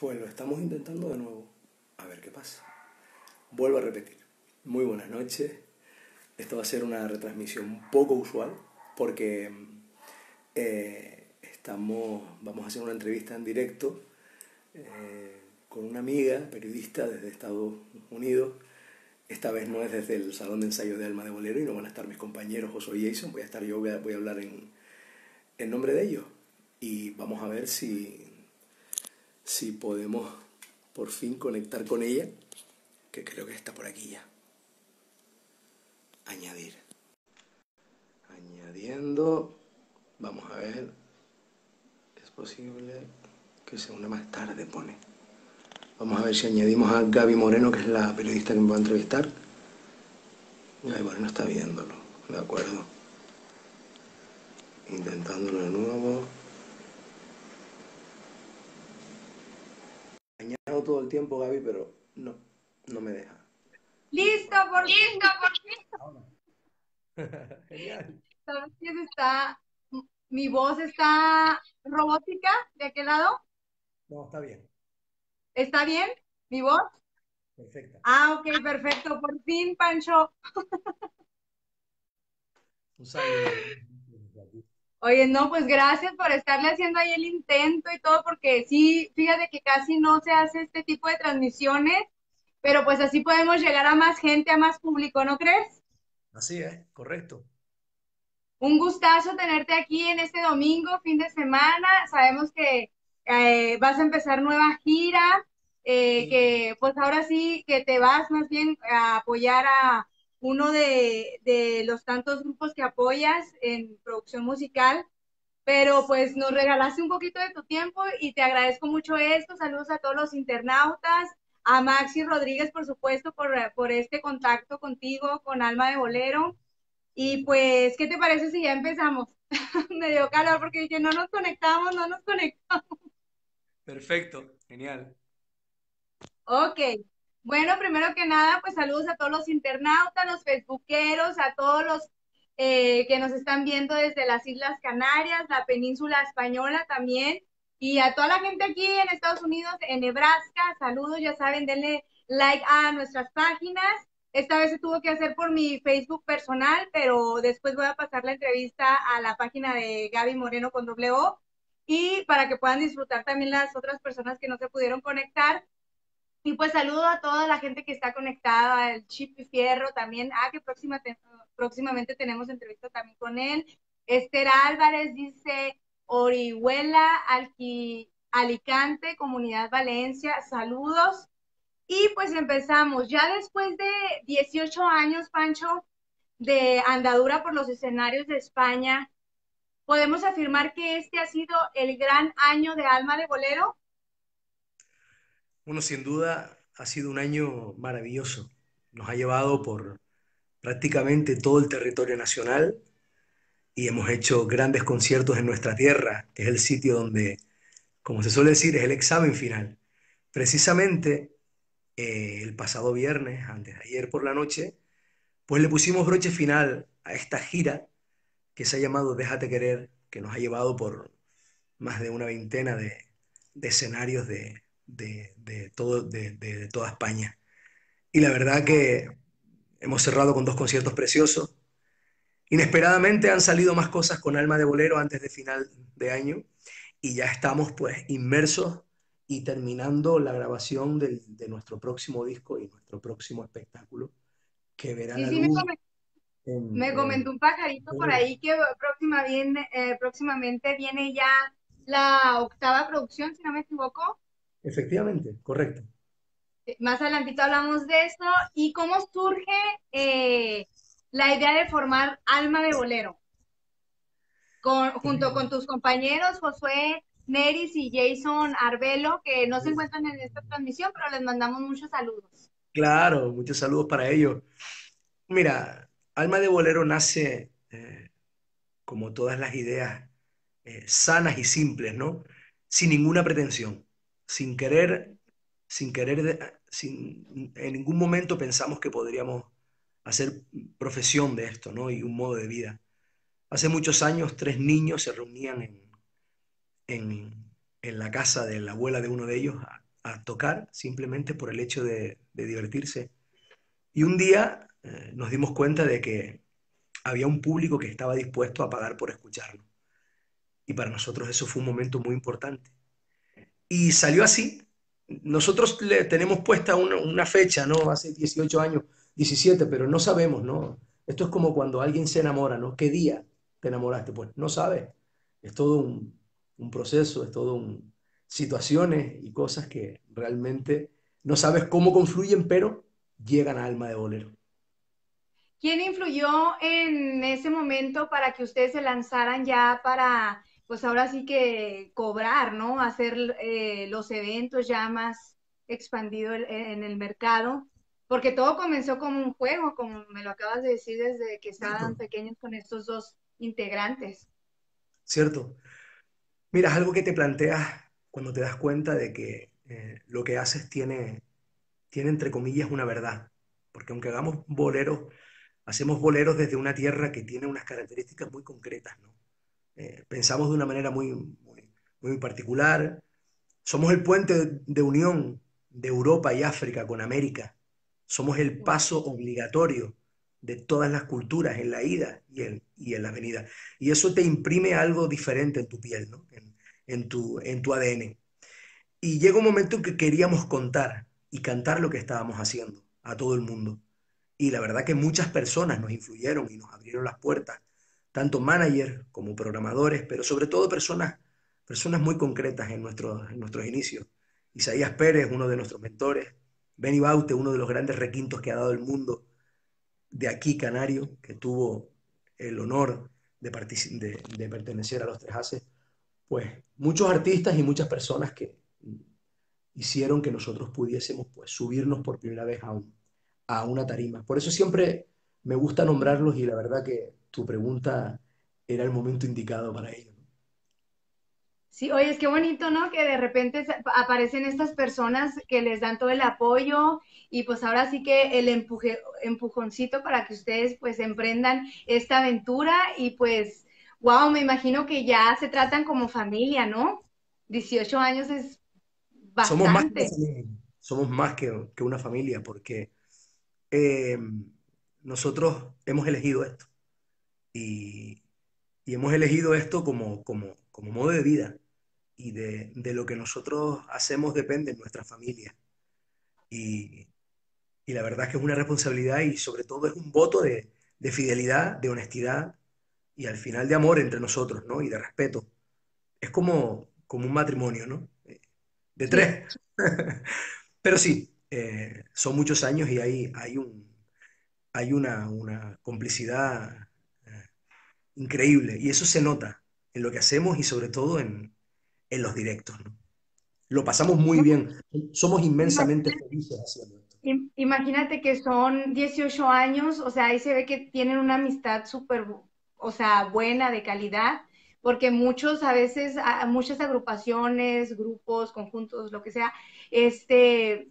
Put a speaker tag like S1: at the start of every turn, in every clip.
S1: Pues lo estamos intentando de nuevo. A ver qué pasa. Vuelvo a repetir. Muy buenas noches. Esto va a ser una retransmisión poco usual porque eh, estamos, vamos a hacer una entrevista en directo eh, con una amiga periodista desde Estados Unidos. Esta vez no es desde el Salón de Ensayo de Alma de Bolero y no van a estar mis compañeros José y Jason, voy a estar yo, voy a, hablar en, en nombre de ellos. Y vamos a ver si, si podemos por fin conectar con ella, que creo que está por aquí ya. Añadir. Añadiendo. Vamos a ver. Es posible que sea una más tarde, pone. Vamos a ver si añadimos a Gaby Moreno, que es la periodista que me va a entrevistar. Gaby Moreno está viéndolo, de acuerdo. Intentándolo de nuevo. Todo el tiempo, Gaby, pero no, no me deja.
S2: Listo, por fin.
S1: Genial.
S2: ¿Sabes quién está? Mi voz está robótica de aquel lado.
S1: No, está bien.
S2: ¿Está bien? ¿Mi voz?
S1: Perfecta.
S2: Ah, ok, perfecto. Por fin, Pancho.
S1: Un saludo.
S2: Oye, no, pues gracias por estarle haciendo ahí el intento y todo, porque sí, fíjate que casi no se hace este tipo de transmisiones, pero pues así podemos llegar a más gente, a más público, ¿no crees?
S1: Así es, correcto.
S2: Un gustazo tenerte aquí en este domingo, fin de semana. Sabemos que eh, vas a empezar nueva gira, eh,
S1: Sí.
S2: que pues ahora sí que te vas más bien a apoyar a uno de, de los tantos grupos que apoyas en producción musical, pero pues nos regalaste un poquito de tu tiempo y te agradezco mucho esto. Saludos a todos los internautas, a Maxi Rodríguez, por supuesto, por, por este contacto contigo, con Alma de Bolero. Y pues, ¿qué te parece si ya empezamos? Me dio calor porque dije, no nos conectamos, no nos conectamos.
S1: Perfecto, genial.
S2: Ok. Bueno, primero que nada, pues saludos a todos los internautas, los facebookeros, a todos los eh, que nos están viendo desde las Islas Canarias, la península española también, y a toda la gente aquí en Estados Unidos, en Nebraska, saludos, ya saben, denle like a nuestras páginas. Esta vez se tuvo que hacer por mi Facebook personal, pero después voy a pasar la entrevista a la página de Gaby Moreno con doble O, y para que puedan disfrutar también las otras personas que no se pudieron conectar. Y pues saludo a toda la gente que está conectada, al Chip y Fierro también. Ah, que próxima te- próximamente tenemos entrevista también con él. Esther Álvarez dice Orihuela, Alqui- Alicante, Comunidad Valencia, saludos. Y pues empezamos. Ya después de 18 años, Pancho, de andadura por los escenarios de España, podemos afirmar que este ha sido el gran año de Alma de Bolero.
S1: Bueno, sin duda ha sido un año maravilloso. Nos ha llevado por prácticamente todo el territorio nacional y hemos hecho grandes conciertos en nuestra tierra, que es el sitio donde, como se suele decir, es el examen final. Precisamente eh, el pasado viernes, antes de ayer por la noche, pues le pusimos broche final a esta gira que se ha llamado Déjate querer, que nos ha llevado por más de una veintena de, de escenarios de, de, de todo, de, toda España. Y la verdad que hemos cerrado con dos conciertos preciosos. Inesperadamente han salido más cosas con Alma de Bolero antes de final de año y ya estamos pues inmersos y terminando la grabación del- de nuestro próximo disco y nuestro próximo espectáculo que verá
S2: Sí,
S1: la
S2: sí, me
S1: luz
S2: comentó,
S1: en,
S2: me
S1: en-
S2: comentó un pajarito por ahí que próxima viene, eh, próximamente viene ya la octava producción, si no me equivoco.
S1: Efectivamente, correcto.
S2: Eh, Más adelantito hablamos de eso. ¿Y cómo surge eh, la idea de formar Alma de Bolero? Con, junto con tus compañeros Josué Neris y Jason Arbelo, que no se encuentran en esta transmisión, pero les mandamos muchos saludos.
S1: Claro, muchos saludos para ellos. Mira, Alma de Bolero nace eh, como todas las ideas eh, sanas y simples, ¿no? Sin ninguna pretensión, sin querer, sin querer, sin, en ningún momento pensamos que podríamos hacer profesión de esto, ¿no? Y un modo de vida. Hace muchos años, tres niños se reunían en, en, en la casa de la abuela de uno de ellos a, tocar simplemente por el hecho de, de divertirse. Y un día eh, nos dimos cuenta de que había un público que estaba dispuesto a pagar por escucharlo. Y para nosotros eso fue un momento muy importante. Y salió así. Nosotros le tenemos puesta una, fecha, ¿no? Hace 18 años, 17, pero no sabemos, ¿no? Esto es como cuando alguien se enamora, ¿no? ¿Qué día te enamoraste? Pues no sabes. Es todo un, un proceso, es todo un, situaciones y cosas que realmente no sabes cómo confluyen, pero llegan a alma de bolero.
S2: ¿Quién influyó en ese momento para que ustedes se lanzaran ya para, pues ahora sí que cobrar, ¿no? Hacer eh, los eventos ya más expandido en el mercado, porque todo comenzó como un juego, como me lo acabas de decir desde que estaban pequeños con estos dos integrantes.
S1: Cierto. Mira, es algo que te planteas cuando te das cuenta de que eh, lo que haces tiene, tiene, entre comillas, una verdad. Porque aunque hagamos boleros, hacemos boleros desde una tierra que tiene unas características muy concretas, ¿no? Eh, pensamos de una manera muy, muy, muy particular. Somos el puente de unión de Europa y África con América. Somos el paso obligatorio de todas las culturas en la ida y en, y en la venida. Y eso te imprime algo diferente en tu piel, ¿no? en, en, tu, en tu ADN. Y llega un momento en que queríamos contar y cantar lo que estábamos haciendo a todo el mundo. Y la verdad que muchas personas nos influyeron y nos abrieron las puertas, tanto managers como programadores, pero sobre todo personas, personas muy concretas en nuestros, en nuestros inicios. Isaías Pérez, uno de nuestros mentores, Benny Baute, uno de los grandes requintos que ha dado el mundo de aquí, Canario, que tuvo el honor de pertenecer a los Tres Haces, pues muchos artistas y muchas personas que hicieron que nosotros pudiésemos pues subirnos por primera vez a, a una tarima. Por eso siempre me gusta nombrarlos y la verdad que tu pregunta era el momento indicado para ello.
S2: Sí, oye, es que bonito, ¿no? Que de repente aparecen estas personas que les dan todo el apoyo y pues ahora sí que el empuje, empujoncito para que ustedes pues emprendan esta aventura y pues Wow, me imagino que ya se tratan como familia, ¿no? 18 años es bastante.
S1: Somos más que, una familia porque eh, nosotros hemos elegido esto y, hemos elegido esto como, como, modo de vida y de, lo que nosotros hacemos depende de nuestra familia. Y, la verdad es que es una responsabilidad y sobre todo es un voto de, de fidelidad, de honestidad y al final de amor entre nosotros, ¿no? Y de respeto. Es como, como un matrimonio, ¿no? De tres. Pero sí, eh, son muchos años y hay, hay, un, hay una, una complicidad eh, increíble. Y eso se nota en lo que hacemos y sobre todo en, en los directos, ¿no? Lo pasamos muy bien. Somos inmensamente felices haciendo esto.
S2: Imagínate que son 18 años, o sea, ahí se ve que tienen una amistad súper o sea, buena, de calidad, porque muchos, a veces, muchas agrupaciones, grupos, conjuntos, lo que sea, este,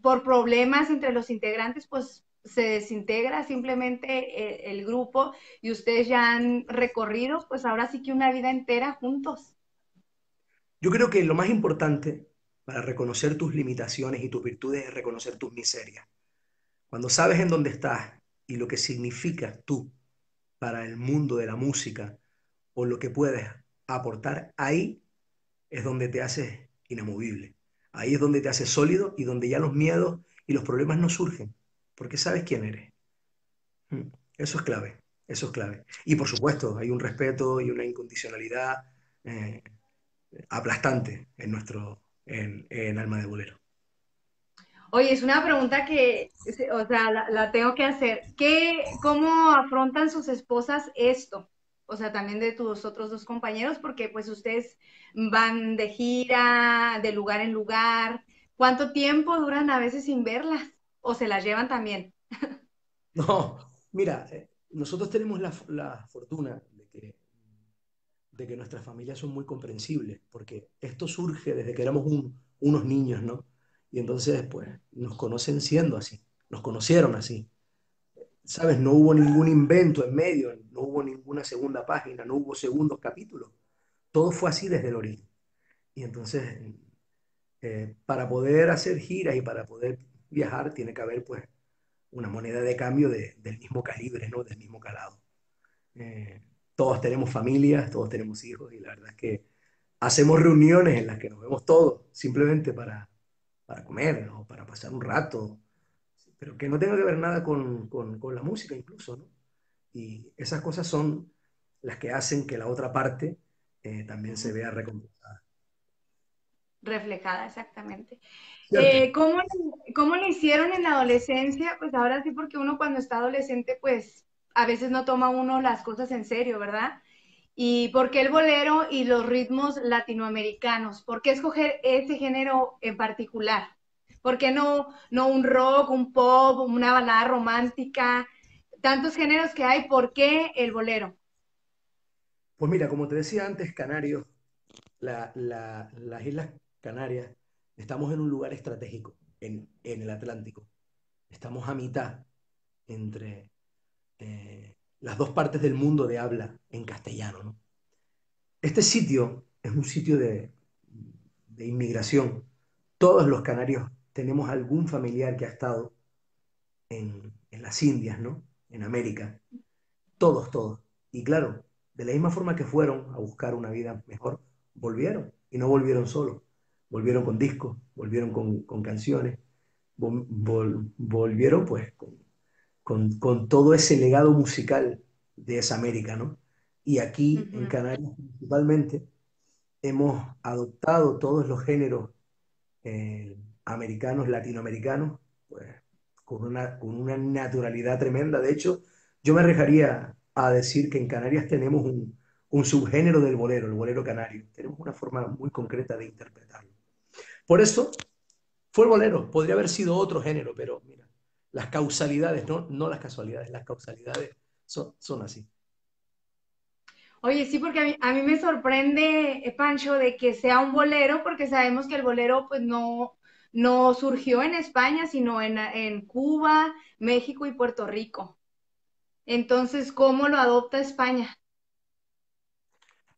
S2: por problemas entre los integrantes, pues se desintegra simplemente el, el, grupo y ustedes ya han recorrido, pues ahora sí que una vida entera juntos.
S1: Yo creo que lo más importante para reconocer tus limitaciones y tus virtudes es reconocer tus miserias. Cuando sabes en dónde estás y lo que significa tú para el mundo de la música o lo que puedes aportar, ahí es donde te haces inamovible. Ahí es donde te haces sólido y donde ya los miedos y los problemas no surgen, porque sabes quién eres. Mm, eso es clave, eso es clave. Y por supuesto, hay un respeto y una incondicionalidad eh, aplastante en nuestro en, Alma de Bolero.
S2: Oye, es una pregunta que, o sea, la, tengo que hacer. ¿Qué, ¿Cómo afrontan sus esposas esto? O sea, también de tus otros dos compañeros, porque pues ustedes van de gira, de lugar en lugar. ¿Cuánto tiempo duran a veces sin verlas? ¿O se las llevan también?
S1: No, mira, eh, nosotros tenemos la, la fortuna de que, de que nuestras familias son muy comprensibles, porque esto surge desde que éramos unos niños, ¿no? Y entonces, pues, nos conocen siendo así, nos conocieron así. ¿Sabes? No hubo ningún invento en medio, no hubo ninguna segunda página, no hubo segundos capítulos. Todo fue así desde el origen. Y entonces, eh, para poder hacer giras y para poder viajar tiene que haber pues una moneda de cambio de- del mismo calibre, ¿no? Del mismo calado. Eh, todos tenemos familias, todos tenemos hijos y la verdad es que hacemos reuniones en las que nos vemos todos simplemente para, para comer o para pasar un rato, pero que no tenga que ver nada con, con- con la música incluso, ¿no? Y esas cosas son las que hacen que la otra parte eh, también se vea recompensada.
S2: Reflejada, exactamente. Eh, ¿cómo, cómo le hicieron en la adolescencia? Pues ahora sí, porque uno cuando está adolescente, pues a veces no toma uno las cosas en serio, ¿verdad? ¿Y por qué el bolero y los ritmos latinoamericanos? ¿Por qué escoger ese género en particular? ¿Por qué no, no un rock, un pop, una balada romántica? Tantos géneros que hay, ¿por qué el bolero?
S1: Pues mira, como te decía antes, Canarios, la- la- las Islas Canarias, estamos en un lugar estratégico, en, en el Atlántico. Estamos a mitad entre eh, las dos partes del mundo de habla en castellano, ¿no? Este sitio es un sitio de, de inmigración. Todos los canarios tenemos algún familiar que ha estado en, en las Indias, ¿no? En América. Todos, todos. Y claro, de la misma forma que fueron a buscar una vida mejor, volvieron. Y no volvieron solos. Volvieron con discos, volvieron con, con canciones, vol- vol- volvieron pues con, con- con todo ese legado musical de esa América, ¿no? Y aquí en. Canarias principalmente hemos adoptado todos los géneros eh, americanos, latinoamericanos, pues con una, con una naturalidad tremenda. De hecho, yo me arriesgaría a decir que en Canarias tenemos un, un subgénero del bolero, el bolero canario. Tenemos una forma muy concreta de interpretarlo. Por eso fue el bolero, podría haber sido otro género, pero mira, las causalidades, no, no las casualidades, las causalidades son, son así.
S2: Oye, sí, porque a mí, a mí me sorprende, eh, Pancho, de que sea un bolero, porque sabemos que el bolero pues no, no surgió en España, sino en, en Cuba, México y Puerto Rico. Entonces, ¿cómo lo adopta España?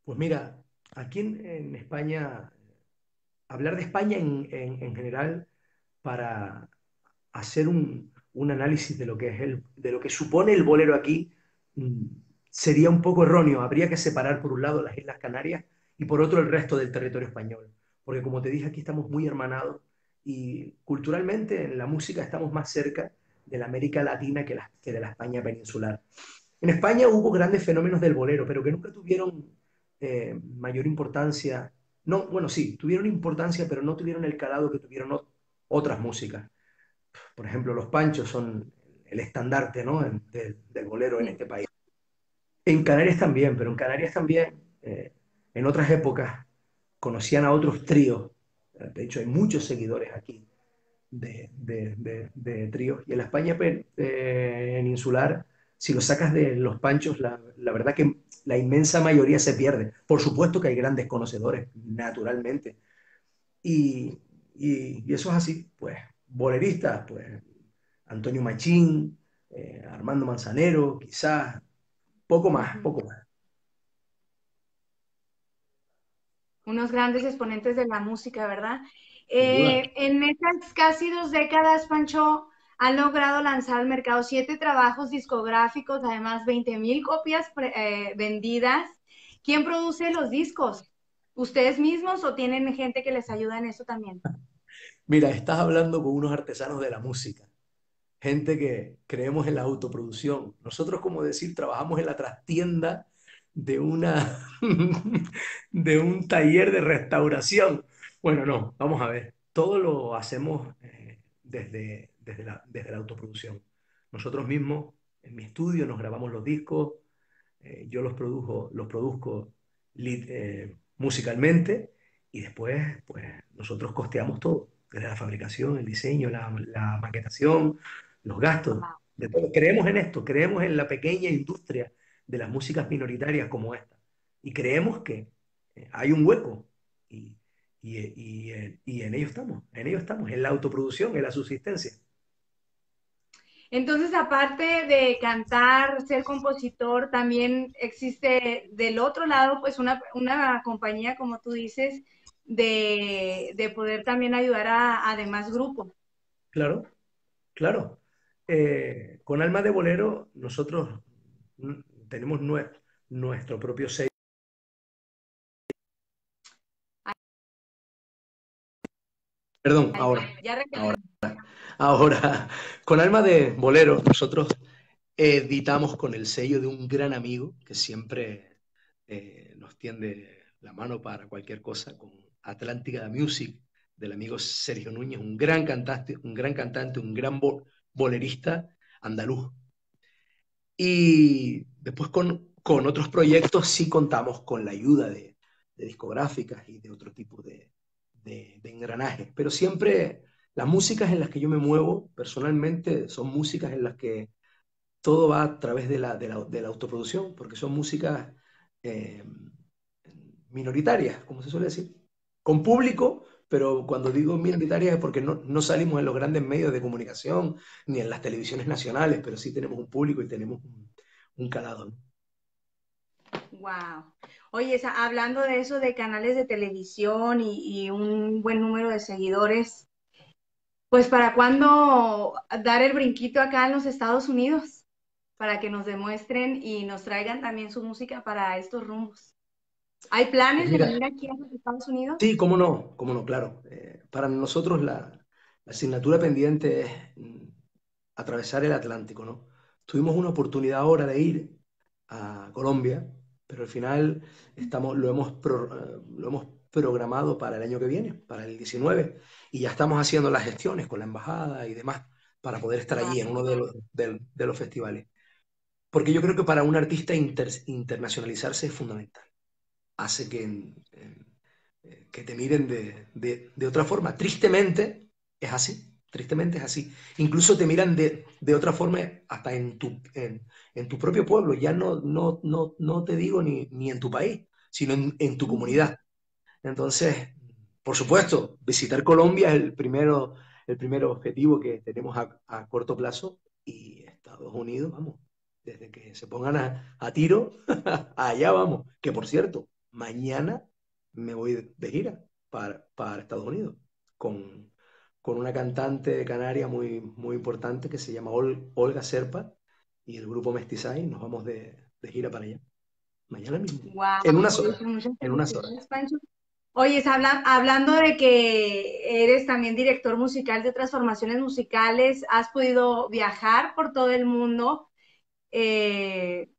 S1: Pues mira, aquí en, en España, hablar de España en, en- en general para hacer un, análisis de lo que es el, de lo que supone el bolero aquí, mm, sería un poco erróneo. Habría que separar por un lado las Islas Canarias y por otro el resto del territorio español. Porque como te dije, aquí estamos muy hermanados y culturalmente en la música estamos más cerca de la América Latina que, la- que de la España peninsular. En España hubo grandes fenómenos del bolero, pero que nunca tuvieron eh, mayor importancia. No, bueno, sí, tuvieron importancia, pero no tuvieron el calado que tuvieron ot- otras músicas. Por ejemplo, los panchos son el estandarte, ¿no? del, del bolero en este país. En Canarias también, pero en Canarias también, eh, en otras épocas, conocían a otros tríos. De hecho, hay muchos seguidores aquí de, de- de- de tríos. Y en la España pe- eh, peninsular, si lo sacas de los panchos, la, la verdad que la inmensa mayoría se pierde. Por supuesto que hay grandes conocedores, naturalmente. Y, y- y eso es así, pues, boleristas, pues, Antonio Machín, eh, Armando Manzanero, quizás, poco más, poco más.
S2: Unos grandes exponentes de la música, ¿verdad? Eh, en estas casi dos décadas, Pancho, han logrado lanzar al mercado siete trabajos discográficos, además 20 mil copias eh, vendidas. ¿Quién produce los discos? ¿Ustedes mismos o tienen gente que les ayuda en eso también?
S1: Mira, estás hablando con unos artesanos de la música. gente que creemos en la autoproducción. Nosotros, como decir, trabajamos en la trastienda de una de un taller de restauración. Bueno, no, vamos a ver. Todo lo hacemos eh, desde, desde la, desde la autoproducción. Nosotros mismos, en mi estudio, nos grabamos los discos, eh, yo los produjo, los produzco eh, musicalmente y después, pues, nosotros costeamos todo, desde la fabricación, el diseño, la, la maquetación, los gastos,
S2: Wow.
S1: de todo. Creemos en esto, creemos en la pequeña industria de las músicas minoritarias como esta. Y creemos que eh, hay un hueco y, y, y, eh, y en ello estamos, en ello estamos, en la autoproducción, en la subsistencia.
S2: Entonces, aparte de cantar, ser compositor, también existe del otro lado, pues una, una compañía, como tú dices, de, poder también ayudar a, demás grupos.
S1: Claro, claro. Eh, con Alma de Bolero nosotros tenemos nuestro propio sello. Perdón, ahora. ahora. Con Alma de Bolero nosotros editamos con el sello de un gran amigo que siempre eh, nos tiende la mano para cualquier cosa, con Atlántica Music, del amigo Sergio Núñez, un gran cantante, un gran cantante, un gran bolerista andaluz. Y después con, con, otros proyectos sí contamos con la ayuda de, discográficas y de otro tipo de, engranajes. Pero siempre las músicas en las que yo me muevo personalmente son músicas en las que todo va a través de la, autoproducción, porque son músicas eh, minoritarias, como se suele decir, con público, pero cuando digo minoritarias es porque no, salimos en los grandes medios de comunicación ni en las televisiones nacionales, pero sí tenemos un público y tenemos un, un calado.
S2: Wow. Oye, hablando de eso de canales de televisión y, un buen número de seguidores, pues ¿para cuándo dar el brinquito acá en los Estados Unidos? Para que nos demuestren y nos traigan también su música para estos rumbos. ¿Hay planes de venir aquí a los Estados Unidos?
S1: Sí, cómo no, cómo no, claro. Eh, para nosotros la, asignatura pendiente es mm, atravesar el Atlántico, ¿no? Tuvimos una oportunidad ahora de ir a Colombia, pero al final estamos, lo, hemos eh, lo hemos programado para el año que viene, para el 19, y ya estamos haciendo las gestiones con la embajada y demás para poder estar allí en uno de los, de, los festivales. Porque yo creo que para un artista internacionalizarse es fundamental hace que, eh, que te miren de, otra forma. Tristemente es así, tristemente es así. Incluso te miran de, otra forma hasta en tu, en, tu propio pueblo, ya no, no, no, no te digo ni, ni en tu país, sino en, tu comunidad. Entonces, por supuesto, visitar Colombia es el primero, el primer objetivo que tenemos a, corto plazo y Estados Unidos, vamos, desde que se pongan a, a tiro, allá vamos. Que por cierto, mañana me voy de gira para, para Estados Unidos con, con, una cantante de Canarias muy, muy importante que se llama Olga Serpa y el grupo Mestizay. Nos vamos de, de gira para allá. Mañana mismo. En una sola. En una sola.
S2: Oye, hablando de que eres también director musical de transformaciones musicales, has podido viajar por todo el mundo. Eh,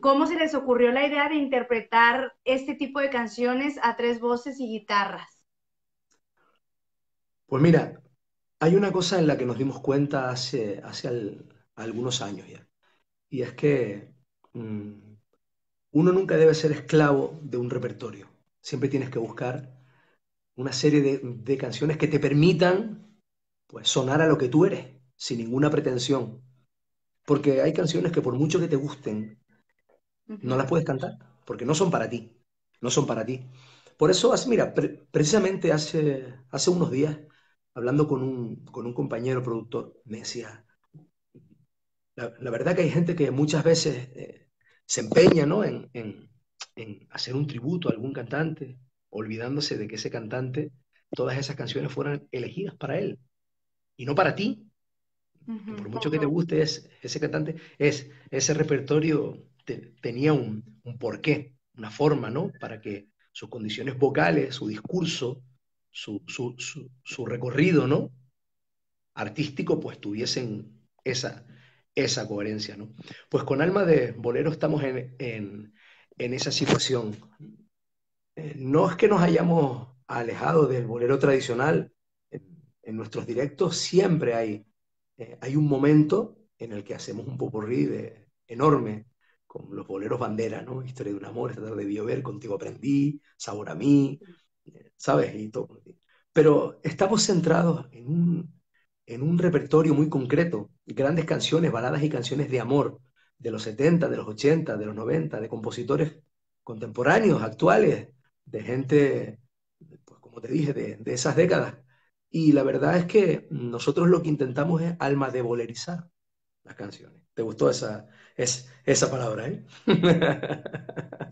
S2: ¿Cómo se les ocurrió la idea de interpretar este tipo de canciones a tres voces y guitarras?
S1: Pues mira, hay una cosa en la que nos dimos cuenta hace, algunos años ya, y es que mm, uno nunca debe ser esclavo de un repertorio. Siempre tienes que buscar una serie de, de canciones que te permitan pues, sonar a lo que tú eres, sin ninguna pretensión. Porque hay canciones que por mucho que te gusten, no las puedes cantar, porque no son para ti, no son para ti. Por eso, mira, precisamente hace, hace unos días, hablando con un, con un compañero productor, me decía, la, verdad que hay gente que muchas veces eh, se empeña ¿no? en, en, hacer un tributo a algún cantante, olvidándose de que ese cantante, todas esas canciones fueran elegidas para él y no para ti. Por mucho que te guste es, ese cantante, es ese repertorio tenía un, porqué, una forma, ¿no? Para que sus condiciones vocales, su discurso, su, recorrido, ¿no? Artístico, pues tuviesen esa, esa coherencia, ¿no? Pues con Alma de Bolero estamos en, esa situación. Eh, no es que nos hayamos alejado del bolero tradicional, en, nuestros directos siempre hay, eh, hay un momento en el que hacemos un popurrí de, enorme con los boleros bandera, ¿no? Historia de un amor, esta tarde de ver, contigo aprendí, sabor a mí, ¿sabes? Y todo. Pero estamos centrados en un, en un repertorio muy concreto, grandes canciones, baladas y canciones de amor de los 70, de los 80, de los 90, de compositores contemporáneos, actuales, de gente, pues como te dije, de, de esas décadas. Y la verdad es que nosotros lo que intentamos es alma de bolerizar las canciones. ¿Te gustó esa, Es esa palabra, ¿eh?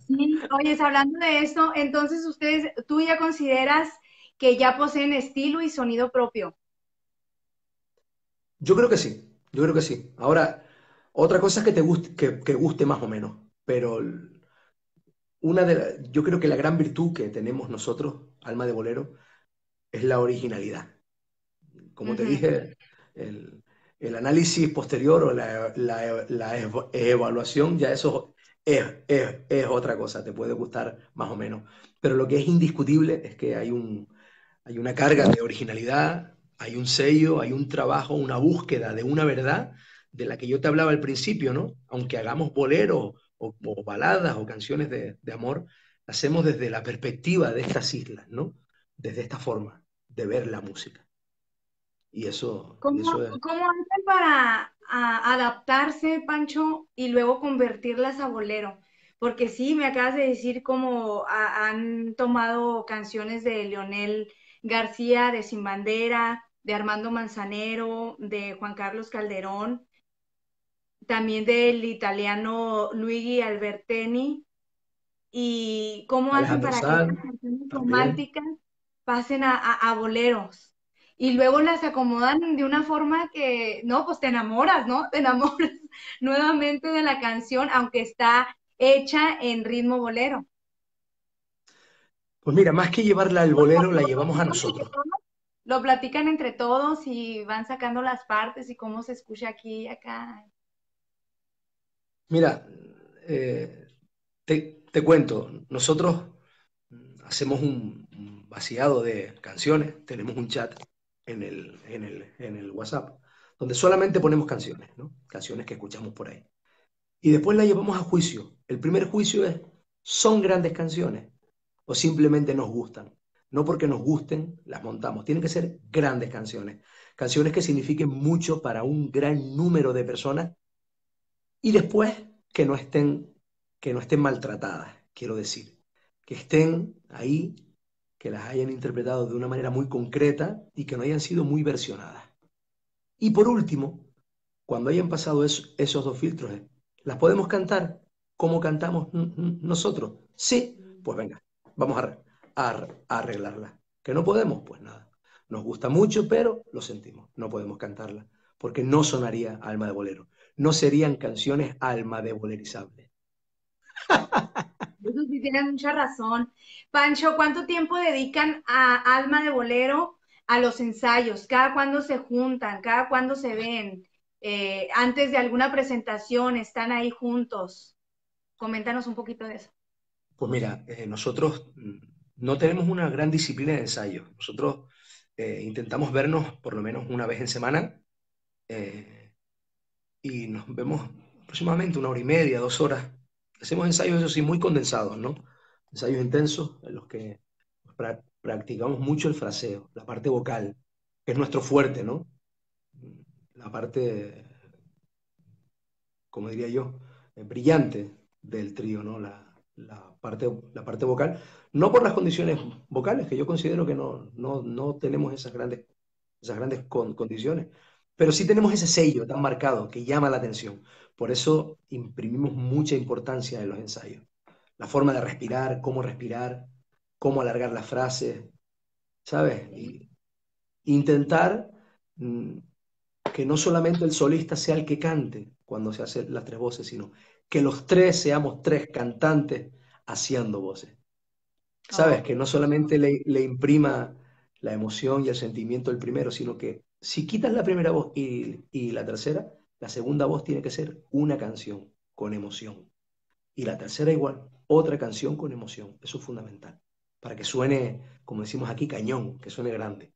S2: Sí, oye, hablando de esto, entonces ustedes, tú ya consideras que ya poseen estilo y sonido propio.
S1: Yo creo que sí, yo creo que sí. Ahora, otra cosa es que te guste, que, guste más o menos, pero una de yo creo que la gran virtud que tenemos nosotros, Alma de Bolero, es la originalidad. Como te dije, el, análisis posterior o la, evaluación, ya eso es, es, otra cosa, te puede gustar más o menos. Pero lo que es indiscutible es que hay, un, hay una carga de originalidad, hay un sello, hay un trabajo, una búsqueda de una verdad de la que yo te hablaba al principio, ¿no? Aunque hagamos boleros o, baladas o canciones de, de amor, hacemos desde la perspectiva de estas islas, ¿no? Desde esta forma de ver la música. Y eso,
S2: ¿Cómo, ¿cómo hacen para adaptarse, Pancho, y luego convertirlas a bolero? Porque sí, me acabas de decir cómo han tomado canciones de Leonel García, de Sin Bandera, de Armando Manzanero, de Juan Carlos Calderón, también del italiano Luigi Albertini, y cómo hacen para que las canciones románticas pasen a, boleros. Y luego las acomodan de una forma que, no, pues te enamoras, ¿no? Te enamoras nuevamente de la canción, aunque está hecha en ritmo bolero.
S1: Pues mira, más que llevarla al bolero, la llevamos a nosotros.
S2: Lo platican entre todos y van sacando las partes y cómo se escucha aquí y acá.
S1: Mira, eh, te, cuento, nosotros hacemos un, vaciado de canciones, tenemos un chat en el, en el, WhatsApp, donde solamente ponemos canciones, ¿no? Canciones que escuchamos por ahí. Y después la llevamos a juicio. El primer juicio es, ¿son grandes canciones o simplemente nos gustan? No porque nos gusten, las montamos. Tienen que ser grandes canciones. Canciones que signifiquen mucho para un gran número de personas y después que no estén, que no estén maltratadas, quiero decir. Que estén ahí, que las hayan interpretado de una manera muy concreta y que no hayan sido muy versionadas. Y por último, cuando hayan pasado esos dos filtros, ¿eh? ¿las podemos cantar como cantamos nosotros? Sí, pues venga, vamos a, a, a arreglarla. ¿Que no podemos? Pues nada. Nos gusta mucho, pero lo sentimos, no podemos cantarla, porque no sonaría alma de bolero no serían canciones alma de bolerizables.
S2: Eso sí tienes mucha razón. Pancho, ¿cuánto tiempo dedican a Alma de Bolero a los ensayos? ¿Cada cuándo se juntan? ¿Cada cuándo se ven? Eh, antes de alguna presentación, ¿están ahí juntos? Coméntanos un poquito de eso.
S1: Pues mira, eh, nosotros mm, no tenemos una gran disciplina de ensayo. Nosotros eh, intentamos vernos por lo menos una vez en semana y nos vemos aproximadamente una hora y media, dos horas. Hacemos ensayos, eso sí, muy condensados, ¿no? Ensayos intensos en los que practicamos mucho el fraseo, la parte vocal, que es nuestro fuerte, ¿no? La parte, como diría yo, eh, brillante del trío, ¿no? La, parte, la parte vocal, no por las condiciones vocales, que yo considero que no, no, tenemos esas grandes, esas grandes condiciones, pero sí tenemos ese sello tan marcado que llama la atención. Por eso imprimimos mucha importancia en los ensayos. La forma de respirar, cómo respirar, cómo alargar las frases, ¿sabes? Y intentar mm, que no solamente el solista sea el que cante cuando se hacen las tres voces, sino que los tres seamos tres cantantes haciendo voces. ¿Sabes? Que no solamente le, le imprima la emoción y el sentimiento el primero, sino que si quitas la primera voz y, la tercera, la segunda voz tiene que ser una canción con emoción. Y la tercera igual, otra canción con emoción. Eso es fundamental. Para que suene, como decimos aquí, cañón, que suene grande.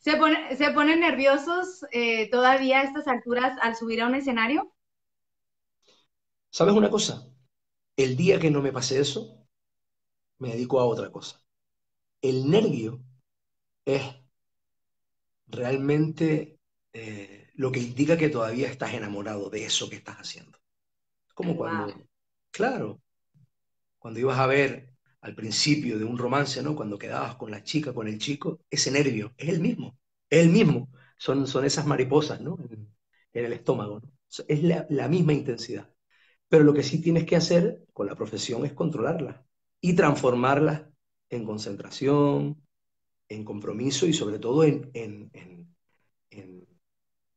S2: ¿Se, ponen nerviosos eh, todavía a estas alturas al subir a un escenario?
S1: ¿Sabes una cosa? El día que no me pase eso, me dedico a otra cosa. El nervio es realmente eh, lo que indica que todavía estás enamorado de eso que estás haciendo. Como cuando, claro, cuando ibas a ver al principio de un romance, ¿no? Cuando quedabas con la chica, con el chico, ese nervio es el mismo, es el mismo. Son, son esas mariposas, ¿no? En, el estómago, Es la, la misma intensidad. Pero lo que sí tienes que hacer con la profesión es controlarla y transformarla en concentración, en compromiso y sobre todo en, en, en,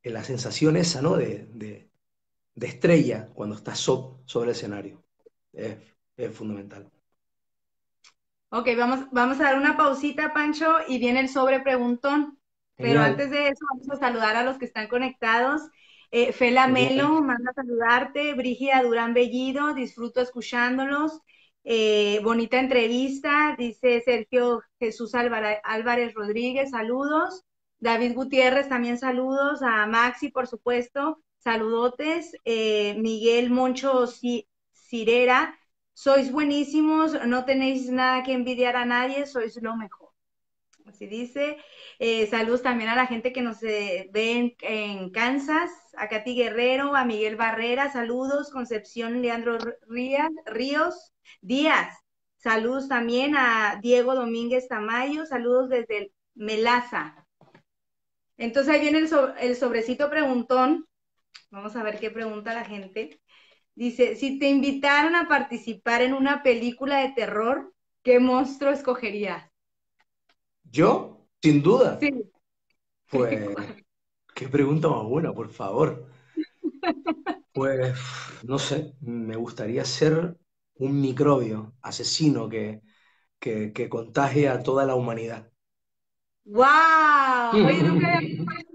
S1: en la sensación esa, ¿no? De, de, de estrella cuando estás sobre el escenario. Es, es fundamental.
S2: Ok, vamos, vamos a dar una pausita, Pancho, y viene el sobre preguntón. Pero antes de eso, vamos a saludar a los que están conectados. Eh, Fela Melo manda a saludarte. Brígida Durán Bellido, disfruto escuchándolos. Eh, bonita entrevista, dice Sergio Jesús Álvarez Rodríguez, saludos. David Gutiérrez, también saludos. A Maxi, por supuesto, saludotes. Eh, Miguel Moncho Cirera, sois buenísimos, no tenéis nada que envidiar a nadie, sois lo mejor. Así dice. Eh, saludos también a la gente que nos eh, ve en, Kansas, a Katy Guerrero, a Miguel Barrera, saludos, Concepción Leandro Ríos, Díaz, saludos también a Diego Domínguez Tamayo, saludos desde Melaza. Entonces ahí viene el, el sobrecito preguntón, vamos a ver qué pregunta la gente. Dice, si te invitaran a participar en una película de terror, ¿qué monstruo escogerías?
S1: ¿Yo? Sin duda. Sí. Pues, qué pregunta más buena, por favor. Pues, no sé, me gustaría ser un microbio asesino que, que, que contagie a toda la humanidad.
S2: ¡Wow!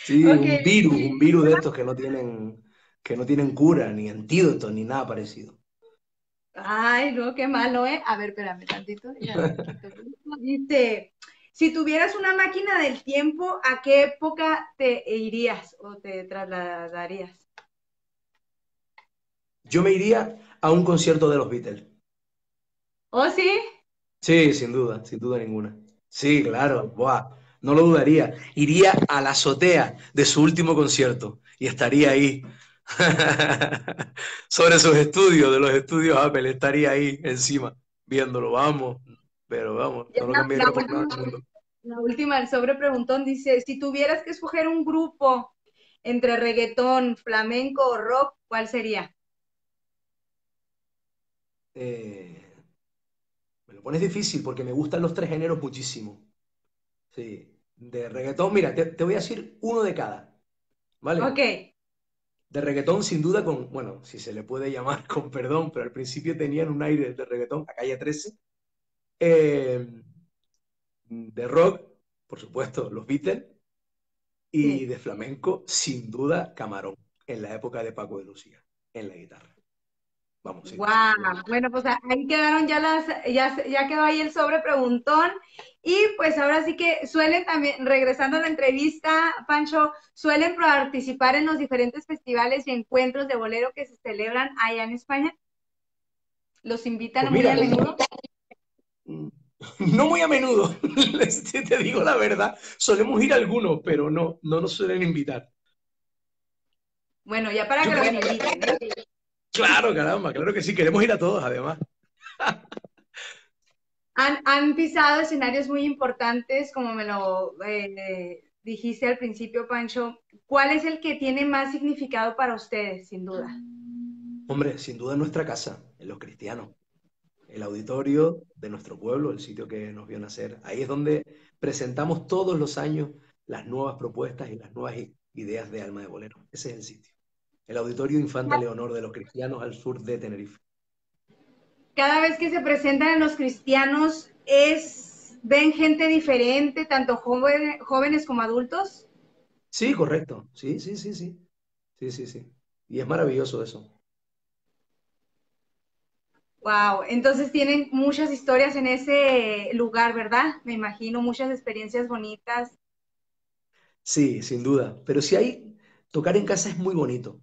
S1: Sí, un virus, un virus de estos que no tienen que no tienen cura, ni antídoto, ni nada parecido.
S2: Ay, no, qué malo, ¿eh? A ver, espérame tantito. Dice, si tuvieras una máquina del tiempo, ¿a qué época te irías o te trasladarías?
S1: Yo me iría a un concierto de los Beatles.
S2: ¿Oh, sí?
S1: Sí, sin duda, sin duda ninguna. Sí, claro, buah, no lo dudaría. Iría a la azotea de su último concierto y estaría ahí sobre sus estudios, de los estudios Apple, estaría ahí encima, viéndolo, vamos, pero vamos, no lo
S2: por nada La última, el sobre preguntón dice, si tuvieras que escoger un grupo entre reggaetón, flamenco o rock, ¿cuál sería?
S1: Eh, me lo pones difícil porque me gustan los tres géneros muchísimo. Sí, de reggaetón, mira, te, te voy a decir uno de cada. ¿Vale?
S2: Ok
S1: de reggaetón sin duda con, bueno, si se le puede llamar con perdón, pero al principio tenían un aire de reggaetón a calle 13. Eh, de rock, por supuesto, los Beatles. Y de flamenco, sin duda, Camarón, en la época de Paco de Lucía, en la guitarra.
S2: Vamos. Wow. Bueno, pues ahí quedaron ya las, ya, ya quedó ahí el sobre preguntón. Y pues ahora sí que suelen también, regresando a la entrevista, Pancho, suelen participar en los diferentes festivales y encuentros de bolero que se celebran allá en España. ¿Los invitan pues muy a menudo?
S1: No muy a menudo, te digo la verdad. Solemos ir a algunos, pero no, no nos suelen invitar.
S2: Bueno, ya para que los inviten.
S1: Claro, caramba, claro que sí, queremos ir a todos además.
S2: Han, pisado escenarios muy importantes, como me lo eh, dijiste al principio, Pancho. ¿Cuál es el que tiene más significado para ustedes, sin duda?
S1: Hombre, sin duda nuestra casa, en los cristianos. El auditorio de nuestro pueblo, el sitio que nos vio nacer. Ahí es donde presentamos todos los años las nuevas propuestas y las nuevas ideas de Alma de Bolero. Ese es el sitio el Auditorio Infanta Leonor de los Cristianos al sur de Tenerife.
S2: Cada vez que se presentan en los cristianos, es ven gente diferente, tanto jóvenes como adultos.
S1: Sí, correcto. Sí, sí, sí, sí. Sí, sí, sí. Y es maravilloso eso.
S2: Wow, entonces tienen muchas historias en ese lugar, ¿verdad? Me imagino muchas experiencias bonitas.
S1: Sí, sin duda. Pero si hay, tocar en casa es muy bonito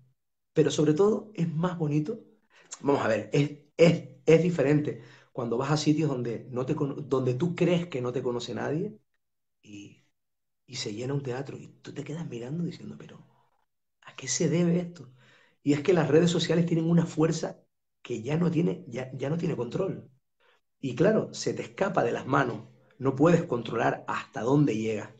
S1: pero sobre todo es más bonito. Vamos a ver, es, es, es diferente cuando vas a sitios donde, no te, donde tú crees que no te conoce nadie y, y se llena un teatro y tú te quedas mirando diciendo, pero ¿a qué se debe esto? Y es que las redes sociales tienen una fuerza que ya no tiene, ya, ya no tiene control. Y claro, se te escapa de las manos, no puedes controlar hasta dónde llega.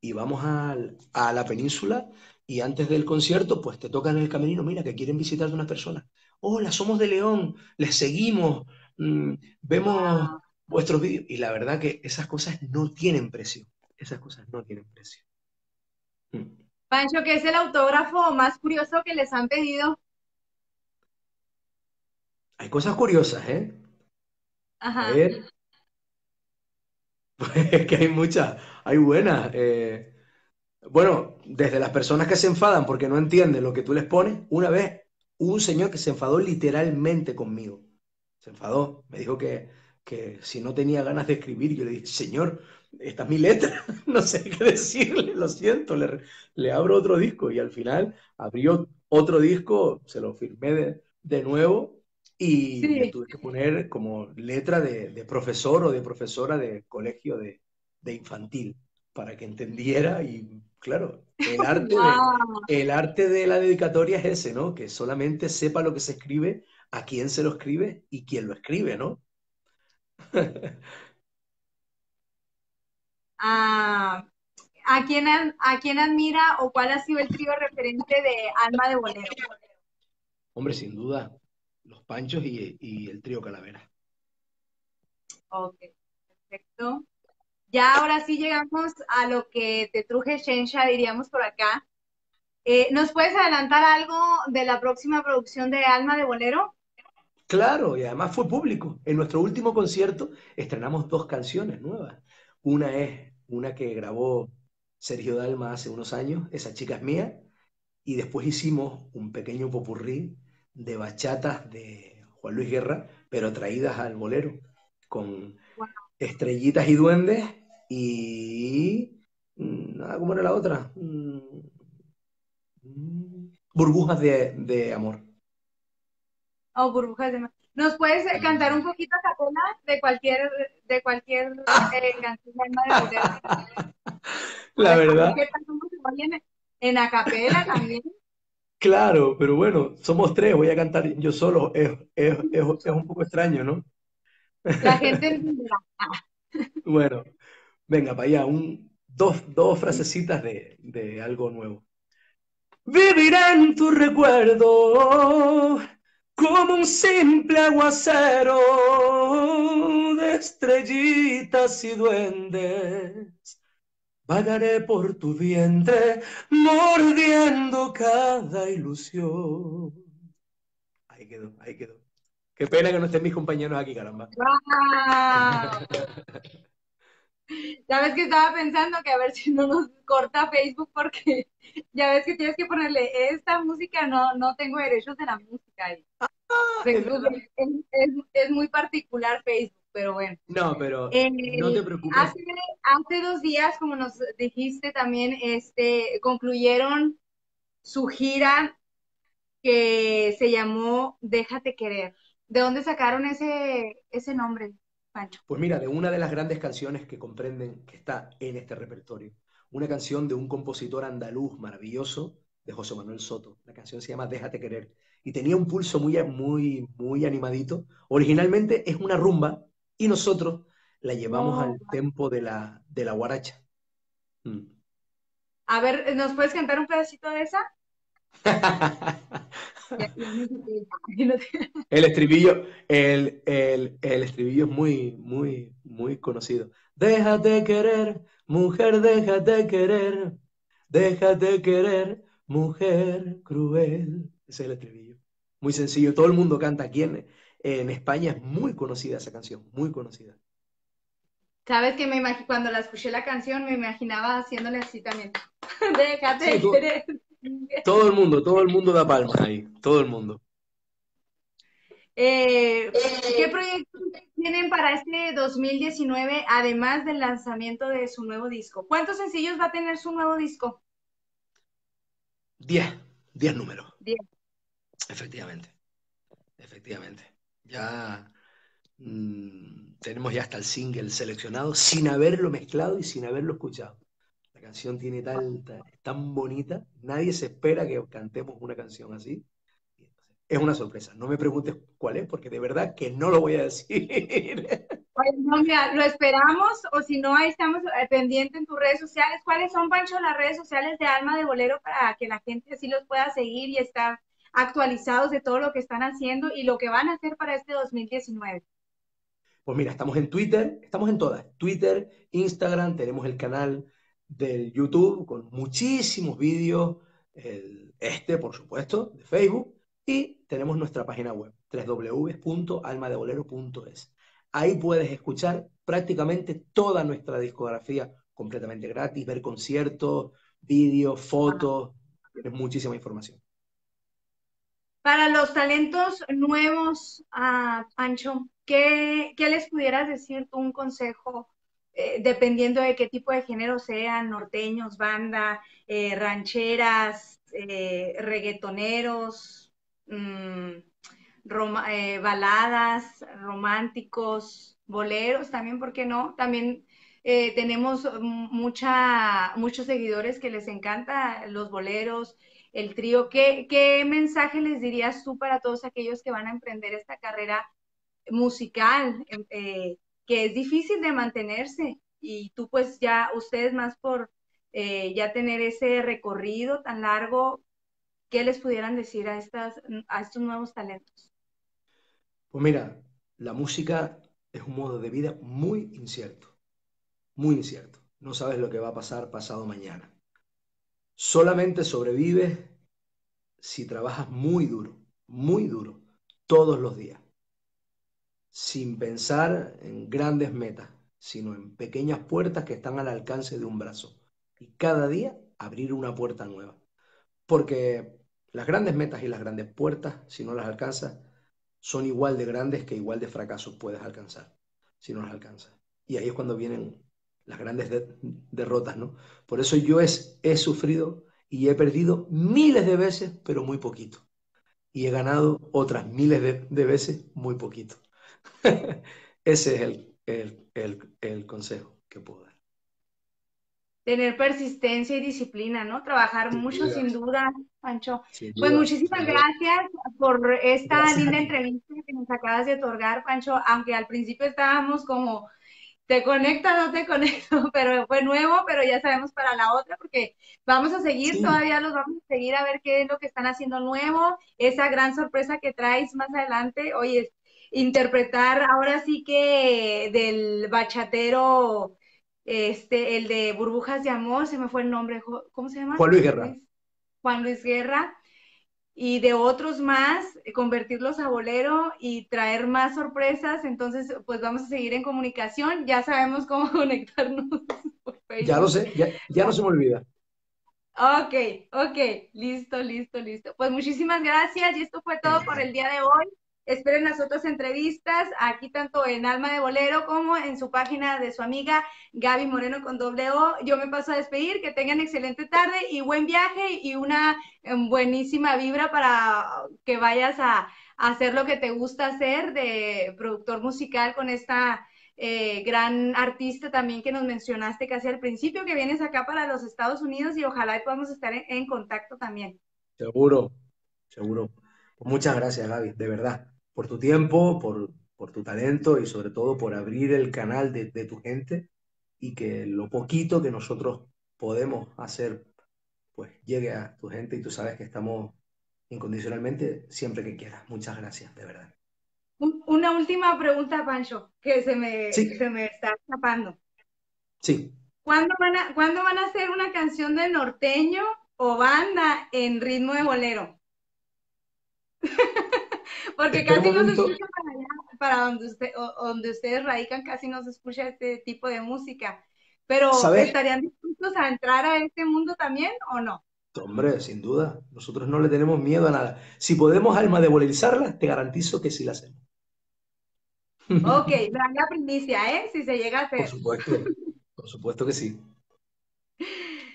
S1: Y vamos a, a la península y antes del concierto, pues te tocan en el camerino, mira, que quieren visitarte unas personas. Hola, somos de León, les seguimos, mm, vemos vuestros vídeos. Y la verdad que esas cosas no tienen precio. Esas cosas no tienen precio.
S2: Mm. Pancho, ¿qué es el autógrafo más curioso que les han pedido?
S1: Hay cosas curiosas, ¿eh? Ajá. A ver. Pues que hay muchas, hay buenas. Eh, bueno, desde las personas que se enfadan porque no entienden lo que tú les pones, una vez hubo un señor que se enfadó literalmente conmigo. Se enfadó, me dijo que, que si no tenía ganas de escribir, yo le dije, señor, esta es mi letra, no sé qué decirle, lo siento, le, le abro otro disco y al final abrió otro disco, se lo firmé de, nuevo y le tuve que poner como letra de, profesor o de profesora de colegio de, de infantil para que entendiera y claro, el arte, de, el arte de la dedicatoria es ese, ¿no? Que solamente sepa lo que se escribe, a quién se lo escribe y quién lo escribe, ¿no?
S2: ¿A, quién, ¿A quién admira o cuál ha sido el trío referente de Alma de Bolero?
S1: Hombre, sin duda, los Panchos y, y el trío Calavera.
S2: Ok, perfecto. Ya ahora sí llegamos a lo que te truje Shensha, diríamos por acá. Eh, ¿Nos puedes adelantar algo de la próxima producción de Alma de Bolero?
S1: Claro, y además fue público. En nuestro último concierto estrenamos dos canciones nuevas. Una es una que grabó Sergio Dalma hace unos años, Esa chica es mía, y después hicimos un pequeño popurrí de bachatas de Juan Luis Guerra, pero traídas al bolero, con estrellitas y duendes y... Nada, ¿cómo era la otra? Mm, burbujas de, amor.
S2: Oh, burbujas de amor. ¿Nos puedes eh, cantar un poquito a capela de cualquier, de cualquier eh, canción de
S1: La verdad.
S2: En, en acapela también.
S1: Claro, pero bueno, somos tres, voy a cantar yo solo, es, es, es, es un poco extraño, ¿no?
S2: La gente entenderá.
S1: Bueno, Venga, para un, dos, dos frasecitas de, de algo nuevo. Viviré en tu recuerdo como un simple aguacero de estrellitas y duendes. Vagaré por tu vientre mordiendo cada ilusión. Ahí quedó, ahí quedó. Qué pena que no estén mis compañeros aquí, caramba.
S2: Ves que estaba pensando que a ver si no nos corta Facebook porque ya ves que tienes que ponerle esta música, no, no tengo derechos de la música. Ah, es, muy particular Facebook, pero bueno.
S1: No, pero eh, no te preocupes.
S2: Hace, dos días, como nos dijiste también, este, concluyeron su gira que se llamó Déjate querer. ¿De dónde sacaron ese, ese nombre?
S1: Pues mira, de una de las grandes canciones que comprenden que está en este repertorio. Una canción de un compositor andaluz maravilloso, de José Manuel Soto. La canción se llama Déjate querer. Y tenía un pulso muy, muy, muy animadito. Originalmente es una rumba y nosotros la llevamos al oh. tempo de la, de la guaracha.
S2: Mm. A ver, ¿nos puedes cantar un pedacito de esa?
S1: El estribillo, el, el, el, estribillo es muy, muy, muy conocido. Déjate querer, mujer, déjate querer, déjate querer, mujer cruel. Ese es el estribillo. Muy sencillo, todo el mundo canta aquí en, en España, es muy conocida esa canción, muy conocida.
S2: Sabes que me cuando la escuché la canción me imaginaba haciéndole así también. Déjate querer.
S1: Todo el mundo, todo el mundo da palmas ahí, todo el mundo.
S2: Eh, ¿Qué proyectos tienen para este 2019, además del lanzamiento de su nuevo disco? ¿Cuántos sencillos va a tener su nuevo disco?
S1: Diez, diez números. Diez. Efectivamente, efectivamente. Ya mm, tenemos ya hasta el single seleccionado sin haberlo mezclado y sin haberlo escuchado canción tiene tal, tan bonita, nadie se espera que cantemos una canción así. Es una sorpresa. No me preguntes cuál es, porque de verdad que no lo voy a decir.
S2: lo esperamos, o si no, ahí estamos pendientes en tus redes sociales. ¿Cuáles son, Pancho, las redes sociales de Alma de Bolero para que la gente así los pueda seguir y estar actualizados de todo lo que están haciendo y lo que van a hacer para este 2019?
S1: Pues mira, estamos en Twitter, estamos en todas. Twitter, Instagram, tenemos el canal del YouTube con muchísimos vídeos, este, por supuesto, de Facebook, y tenemos nuestra página web, www.almadebolero.es. Ahí puedes escuchar prácticamente toda nuestra discografía completamente gratis, ver conciertos, vídeos, fotos, muchísima información.
S2: Para los talentos nuevos, uh, Ancho, ¿qué, les pudieras decir un consejo, eh, dependiendo de qué tipo de género sean, norteños, banda, eh, rancheras, eh, reggaetoneros, mm, baladas, románticos, boleros también, ¿por qué no? También tenemos mucha, muchos seguidores que les encanta los boleros, el trío. ¿Qué, ¿Qué mensaje les dirías tú para todos aquellos que van a emprender esta carrera musical, em, eh, que es difícil de mantenerse? Y tú pues ya, ustedes más por eh, ya tener ese recorrido tan largo, ¿qué les pudieran decir a, estas, a estos nuevos talentos?
S1: Pues mira, la música es un modo de vida muy incierto, muy incierto. No sabes lo que va a pasar pasado mañana. Solamente sobrevives si trabajas muy duro, muy duro, todos los días, sin pensar en grandes metas, sino en pequeñas puertas que están al alcance de un brazo. Y cada día abrir una puerta nueva. Porque las grandes metas y las grandes puertas, si no las alcanzas, son igual de grandes que igual de fracasos puedes alcanzar, si no las alcanzas. Y ahí es cuando vienen las grandes derrotas, ¿no? Por eso yo es, he sufrido y he perdido miles de veces, pero muy poquito. Y he ganado otras miles de, veces, muy poquito. Ese es el, el, consejo que puedo dar.
S2: Tener persistencia y disciplina, ¿no? Trabajar mucho, sin duda, Pancho. pues muchísimas gracias por esta linda entrevista que nos acabas de otorgar, Pancho, aunque al principio estábamos como te conecta, no te conecto, pero fue nuevo, pero ya sabemos para la otra, porque vamos a seguir, todavía los vamos a seguir a ver qué es lo que están haciendo nuevo, esa gran sorpresa que traes más adelante, oye, interpretar ahora sí que del bachatero, este, el de Burbujas de Amor, se me fue el nombre, ¿cómo se llama?
S1: Juan Luis Guerra.
S2: Juan Luis Guerra, y de otros más, convertirlos a bolero y traer más sorpresas. Entonces, pues vamos a seguir en comunicación. Ya sabemos cómo conectarnos.
S1: Ya lo sé, ya, ya no se me olvida.
S2: Ok, ok, listo, listo, listo. Pues muchísimas gracias y esto fue todo por el día de hoy. Esperen las otras entrevistas aquí tanto en Alma de Bolero como en su página de su amiga Gaby Moreno con doble O. Yo me paso a despedir, que tengan excelente tarde y buen viaje y una em, buenísima vibra para que vayas a, hacer lo que te gusta hacer de productor musical con esta eh, gran artista también que nos mencionaste casi al principio, que vienes acá para los Estados Unidos y ojalá podamos estar en, contacto también.
S1: Seguro, seguro. Pues muchas gracias, Gaby, de verdad por tu tiempo, por, tu talento y sobre todo por abrir el canal de, tu gente y que lo poquito que nosotros podemos hacer pues llegue a tu gente y tú sabes que estamos incondicionalmente siempre que quieras. Muchas gracias, de verdad.
S2: Una última pregunta, Pancho, que se me, se me está escapando.
S1: Sí.
S2: ¿Cuándo van, a, ¿Cuándo van a hacer una canción de norteño o banda en ritmo de bolero? Porque casi no se escucha para allá, para donde, usted, donde ustedes radican, casi no se escucha este tipo de música. Pero ¿estarían dispuestos a entrar a este mundo también o no?
S1: Hombre, sin duda. Nosotros no le tenemos miedo a nada. Si podemos alma debolizarla, te garantizo que sí la hacemos.
S2: Ok, la primicia, ¿eh? Si se llega a hacer.
S1: Por supuesto, por supuesto que sí.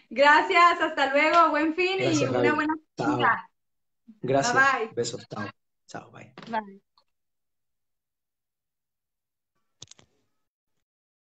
S2: Gracias, hasta luego, buen fin y una buena
S1: Gracias. Bye, bye. Besos, chao. Chao, bye. Bye.